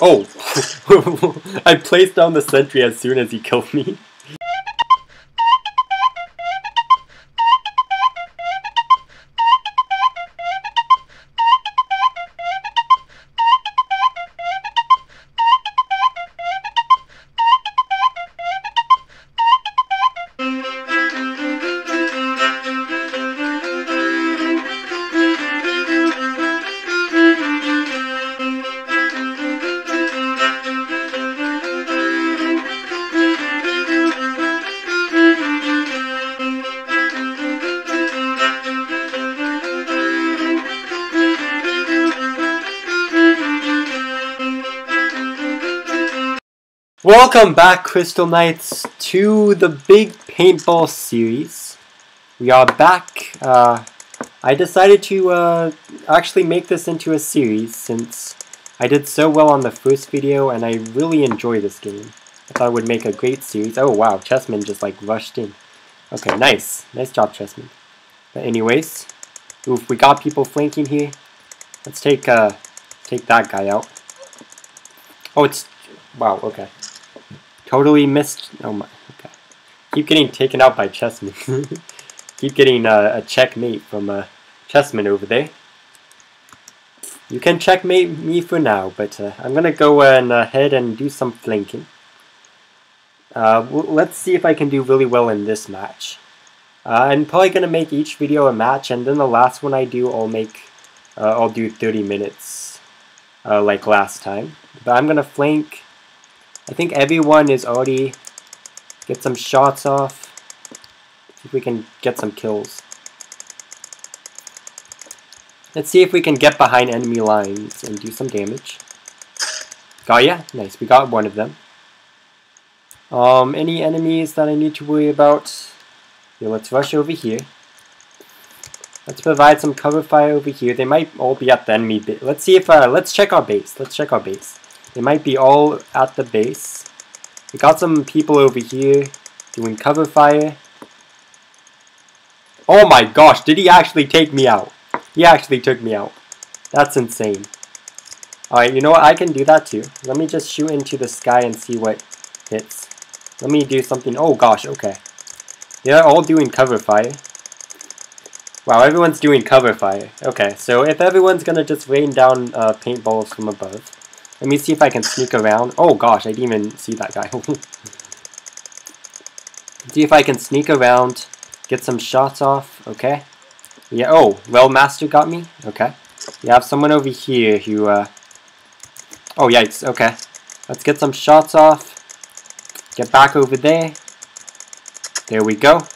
Oh! I placed down the sentry as soon as he killed me. Welcome back, Crystal Knights, to the big paintball series. We are back. Uh, I decided to uh, actually make this into a series since I did so well on the first video and I really enjoy this game. I thought it would make a great series. Oh wow, Chessman just like rushed in. Okay, nice. Nice job, Chessman. But anyways, oof, we got people flanking here. Let's take uh, take that guy out. Oh, it's... Wow, okay. Totally missed. Oh my. Okay. Keep getting taken out by chessmen. Keep getting uh, a checkmate from a Chessman over there. You can checkmate me for now, but uh, I'm gonna go and ahead and do some flanking. Uh, let's see if I can do really well in this match. Uh, I'm probably gonna make each video a match, and then the last one I do, I'll make, uh, I'll do 30 minutes, like last time. But I'm gonna flank I think everyone is already get some shots off. If we can get some kills. Let's see if we can get behind enemy lines and do some damage. Got ya? Nice, we got one of them. Um, any enemies that I need to worry about? Yeah, let's rush over here. Let's provide some cover fire over here. They might all be at the enemy base. Let's see if, uh, let's check our base. Let's check our base. They might be all at the base. We got some people over here doing cover fire. Oh my gosh, did he actually take me out? He actually took me out. That's insane. Alright, you know what? I can do that too. Let me just shoot into the sky and see what hits. Let me do something. Oh gosh, okay. They're all doing cover fire. Wow, everyone's doing cover fire. Okay, so if everyone's gonna just rain down uh, paintballs from above, let me see if I can sneak around. Oh gosh, I didn't even see that guy. see if I can sneak around, get some shots off. Okay. Yeah, oh, well Master got me. Okay. You have someone over here who, uh... Oh, yikes, okay. Let's get some shots off. Get back over there. There we go.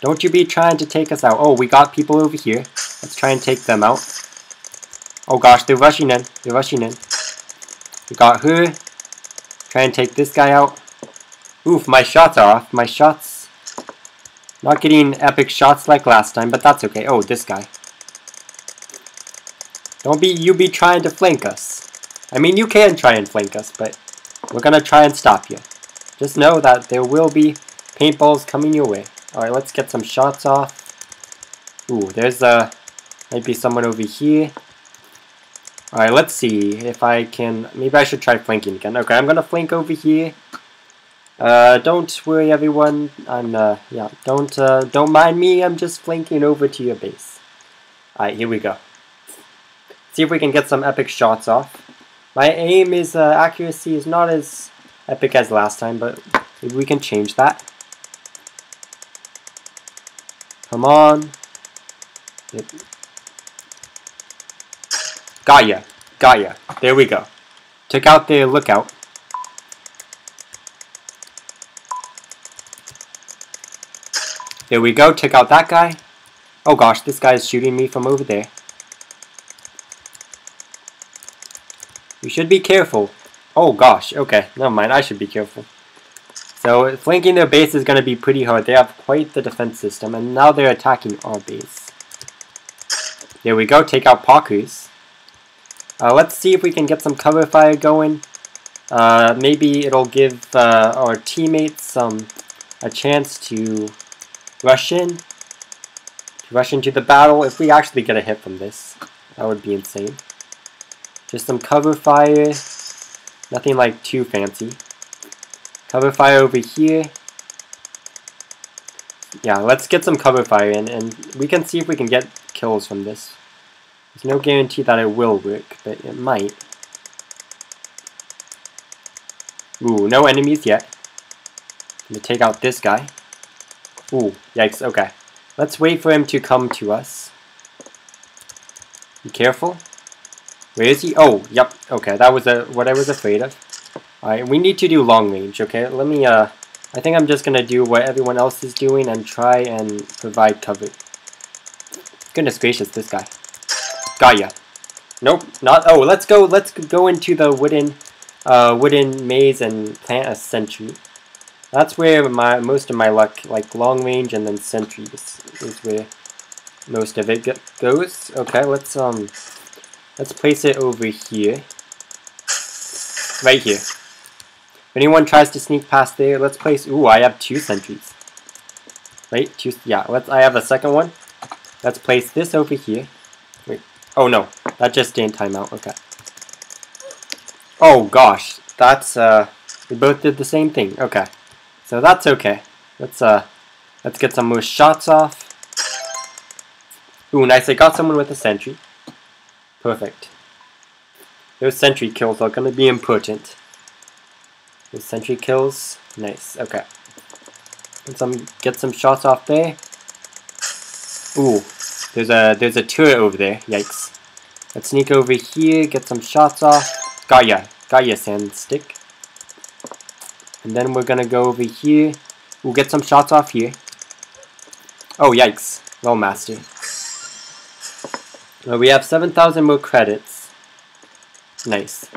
Don't you be trying to take us out. Oh, we got people over here. Let's try and take them out. Oh gosh, they're rushing in. They're rushing in. We got her. Try and take this guy out. Oof, my shots are off. My shots. Not getting epic shots like last time, but that's okay. Oh, this guy. Don't be you be trying to flank us. I mean, you can try and flank us, but we're gonna try and stop you. Just know that there will be paintballs coming your way. Alright, let's get some shots off. Ooh, there's a... Uh, might be someone over here. Alright, let's see if I can... Maybe I should try flanking again. Okay, I'm gonna flank over here. Uh, don't worry everyone. I'm, uh, yeah, don't, uh, don't mind me. I'm just flanking over to your base. Alright, here we go. See if we can get some epic shots off. My aim is, uh, accuracy is not as epic as last time, but maybe we can change that. Come on. Yep. Got ya. Got ya. There we go. Took out the lookout. There we go. Took out that guy. Oh gosh, this guy is shooting me from over there. You should be careful. Oh gosh, okay, never mind, I should be careful. So, flanking their base is going to be pretty hard. They have quite the defense system, and now they're attacking our base. There we go, take out Pakus. Uh, let's see if we can get some cover fire going. Uh, maybe it'll give uh, our teammates some a chance to rush in, to rush into the battle. If we actually get a hit from this, that would be insane. Just some cover fire. Nothing like too fancy. Cover fire over here. Yeah, let's get some cover fire in, and we can see if we can get kills from this. There's no guarantee that it will work, but it might. Ooh, no enemies yet. I'm gonna take out this guy. Ooh, yikes, okay. Let's wait for him to come to us. Be careful. Where is he? Oh, yep, okay, that was a, what I was afraid of. Alright, we need to do long range, okay? Let me, uh, I think I'm just gonna do what everyone else is doing and try and provide cover. Goodness gracious, this guy. Got ya. Nope, not, oh, let's go, let's go into the wooden, uh, wooden maze and plant a sentry. That's where my most of my luck, like long range and then sentries, is where most of it goes. Okay, let's um, let's place it over here, right here. If anyone tries to sneak past there, let's place. Ooh, I have two sentries. Right, two. Yeah, let's. I have a second one. Let's place this over here. Oh no, that just didn't time out. Okay. Oh gosh, that's uh, we both did the same thing. Okay. So that's okay. Let's uh, let's get some more shots off. Ooh, nice. I got someone with a sentry. Perfect. Those sentry kills are gonna be important. Those sentry kills, nice. Okay. Get some get some shots off there. Ooh, there's a there's a turret over there. Yikes. Let's sneak over here, get some shots off. Got ya, got ya, sand stick. And then we're gonna go over here. We'll get some shots off here. Oh, yikes. Well, master. Well, we have 7,000 more credits. Nice.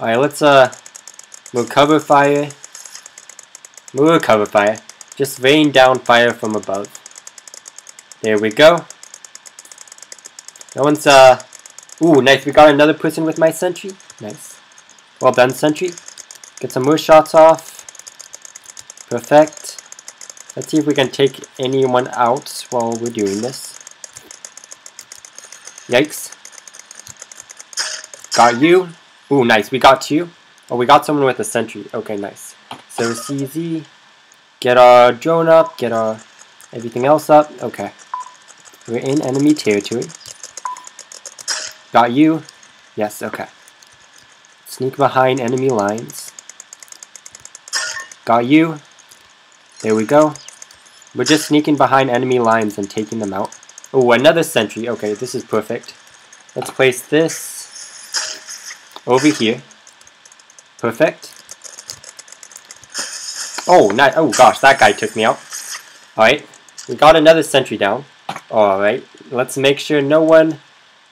Alright, let's, uh, we'll cover fire. We'll cover fire. Just rain down fire from above. There we go. No one's, uh, ooh, nice. We got another person with my sentry. Nice. Well done, sentry. Get some more shots off. Perfect. Let's see if we can take anyone out while we're doing this. Yikes. Got you. Ooh, nice. We got you. Oh, we got someone with a sentry. Okay, nice. So CZ. Get our drone up. Get our everything else up. Okay. We're in enemy territory. Got you. Yes, okay. Sneak behind enemy lines. Got you. There we go. We're just sneaking behind enemy lines and taking them out. Oh, another sentry. Okay, this is perfect. Let's place this over here. Perfect. Oh, nice. Oh gosh, that guy took me out. Alright, we got another sentry down. Alright, let's make sure no one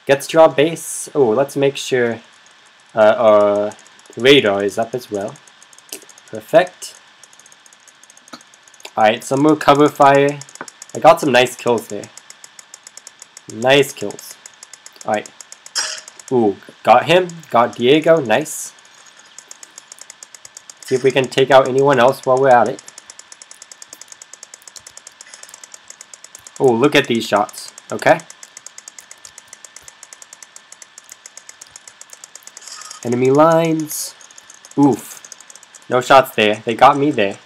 gets to our base. Oh, let's make sure uh, our radar is up as well. Perfect. Alright, some more cover fire. I got some nice kills there. Nice kills. Alright. Ooh, got him. Got Diego. Nice. See if we can take out anyone else while we're at it. Oh, look at these shots. Okay. Enemy lines. Oof. No shots there. They got me there.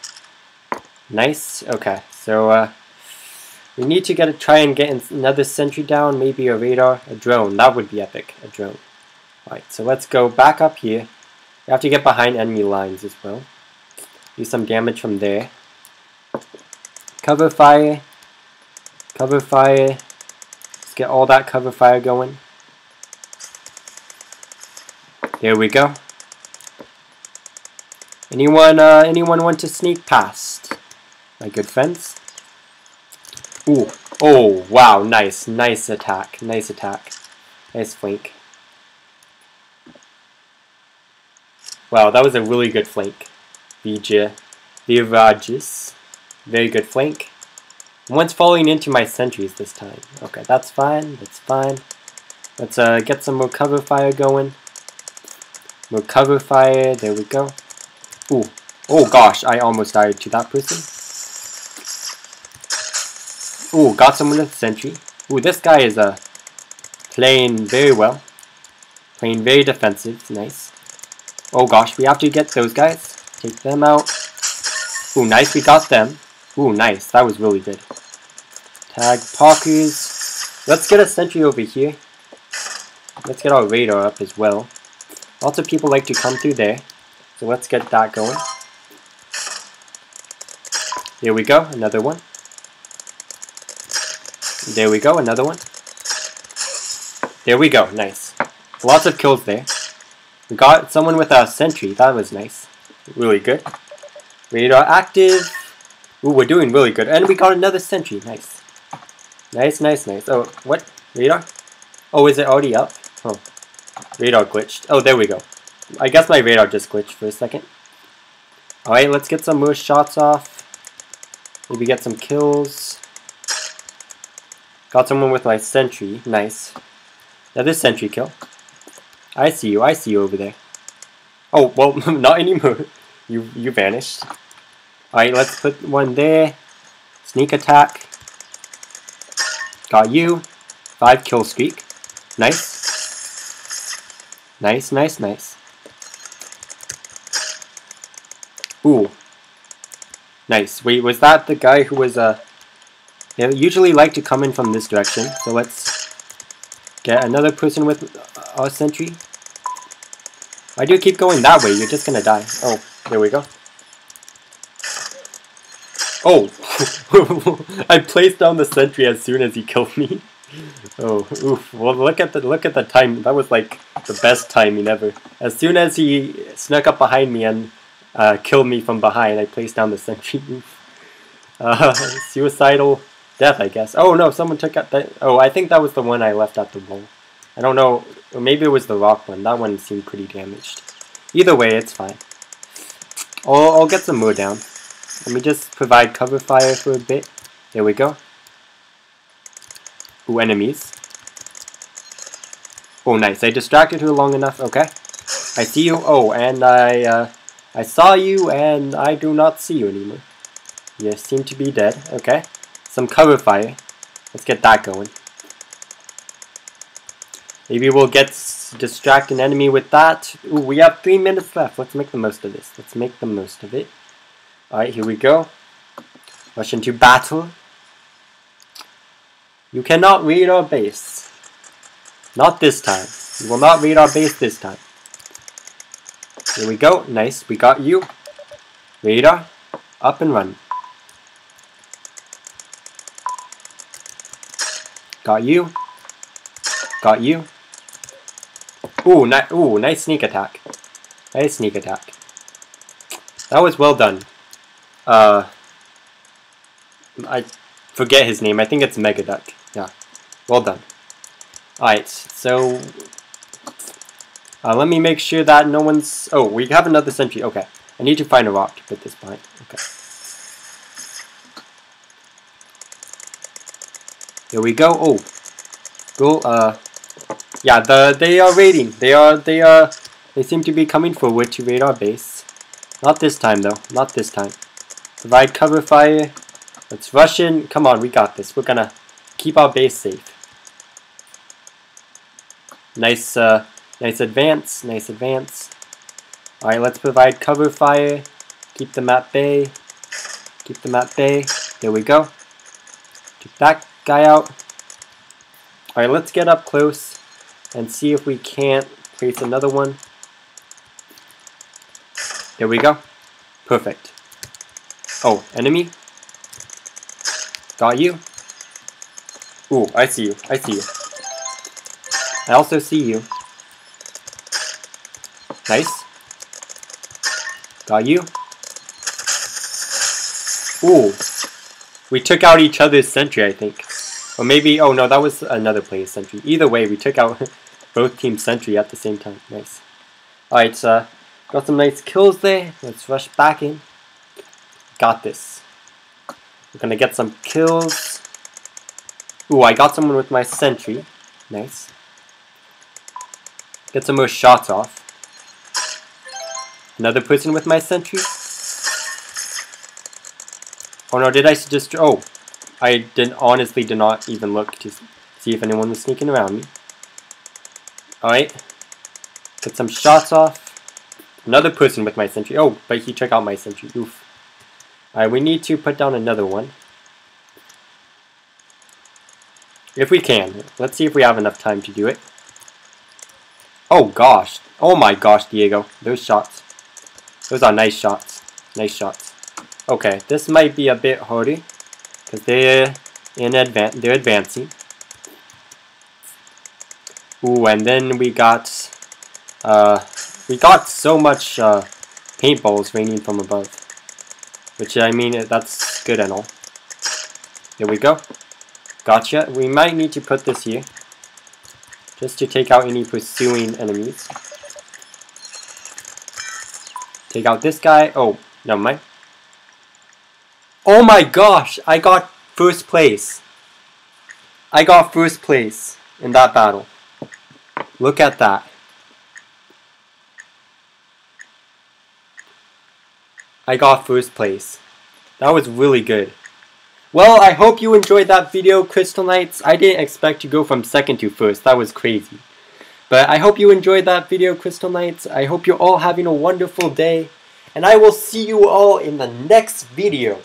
Nice. Okay. So, uh, we need to get a, try and get another sentry down, maybe a radar, a drone. That would be epic, a drone. Alright, so let's go back up here. We have to get behind enemy lines as well. Do some damage from there. Cover fire. Cover fire. Let's get all that cover fire going. There we go. Anyone, uh, anyone want to sneak past? My good friends? Ooh. Oh, wow. Nice. Nice attack. Nice attack. Nice flank. Wow, that was a really good flank. Vija. Virages. Very good flank. One's falling into my sentries this time. Okay, that's fine. That's fine. Let's uh, get some more cover fire going. Cover fire. There we go. Ooh. Oh gosh, I almost died to that person. Ooh, got someone with sentry. Ooh, this guy is uh, playing very well. Playing very defensive. Nice. Oh gosh, we have to get those guys. Take them out. Ooh, nice, we got them. Ooh, nice, that was really good. Tag Parkers. Let's get a sentry over here. Let's get our radar up as well. Lots of people like to come through there. So let's get that going. Here we go, another one. There we go, another one. There we go, nice. Lots of kills there. We got someone with a sentry, that was nice. Really good. Radar active. Ooh, we're doing really good. And we got another sentry, nice. Nice, nice, nice. Oh, what? Radar? Oh, is it already up? Oh. Radar glitched. Oh, there we go. I guess my radar just glitched for a second. Alright, let's get some more shots off. Maybe get some kills. Got someone with my sentry. Nice. Another sentry kill. I see you. I see you over there. Oh, well, not anymore. You, you vanished. Alright, let's put one there. Sneak attack. Got you. Five kill streak. Nice. Nice, nice, nice. Ooh. Nice. Wait, was that the guy who was, uh... They usually like to come in from this direction, so let's get another person with a sentry. Why do you keep going that way? You're just gonna die. Oh, there we go. Oh! I placed down the sentry as soon as he killed me. Oh, oof. Well, look at the look at the time. That was like the best timing ever. As soon as he snuck up behind me and uh, killed me from behind, I placed down the sentry. Uh, suicidal death, I guess. Oh no, someone took out that. Oh, I think that was the one I left at the wall. I don't know. Maybe it was the rock one. That one seemed pretty damaged. Either way, it's fine. I'll, I'll get some more down. Let me just provide cover fire for a bit. There we go. Ooh, enemies. Oh, nice. I distracted her long enough. Okay. I see you. Oh, and I, uh, I saw you, and I do not see you anymore. You seem to be dead. Okay. Some cover fire. Let's get that going. Maybe we'll get distract an enemy with that. Ooh, we have three minutes left. Let's make the most of this. Let's make the most of it. Alright, here we go. Rush into battle. You cannot read our base. Not this time. You will not read our base this time. Here we go. Nice. We got you. Radar. Up and run. Got you. Got you. Ooh, ni ooh, nice sneak attack. Nice sneak attack. That was well done. Uh, I forget his name. I think it's Megaduck. Well done. Alright, so... Uh, let me make sure that no one's... Oh, we have another sentry. Okay. I need to find a rock to put this behind. Okay. Here we go. Oh. Go, uh... Yeah, the they are raiding. They are they are they seem to be coming forward to raid our base. Not this time though. Not this time. Provide cover fire. Let's rush in. Come on, we got this. We're gonna keep our base safe. Nice uh nice advance, nice advance. Alright, let's provide cover fire. Keep them at bay. Keep them at bay. There we go. Took that guy out. Alright, let's get up close and see if we can't place another one. There we go. Perfect. Oh, enemy? Got you? Ooh, I see you. I see you. I also see you. Nice. Got you. Ooh. We took out each other's sentry, I think. Or maybe, oh no, that was another player's sentry. Either way, we took out both teams' sentry at the same time. Nice. Alright, uh, got some nice kills there. Let's rush back in. Got this. We're gonna get some kills. Ooh, I got someone with my sentry. Nice. Get some more shots off. Another person with my sentry. Oh no, did I just... Oh, I didn't honestly did not even look to see if anyone was sneaking around me. Alright. Get some shots off. Another person with my sentry. Oh, but he took out my sentry. Oof. Alright, we need to put down another one. If we can. Let's see if we have enough time to do it. Oh gosh. Oh my gosh, Diego. Those shots. Those are nice shots. Nice shots. Okay, this might be a bit harder. Because they're in advan they're advancing. Ooh, and then we got uh we got so much uh paintballs raining from above. Which I mean that's good and all. There we go. Gotcha. We might need to put this here. Just to take out any pursuing enemies. Take out this guy. Oh, never mind. Oh my gosh! I got first place. I got first place in that battle. Look at that. I got first place. That was really good. Well, I hope you enjoyed that video, Crystal Knights. I didn't expect to go from second to first. That was crazy. But I hope you enjoyed that video, Crystal Knights. I hope you're all having a wonderful day. And I will see you all in the next video.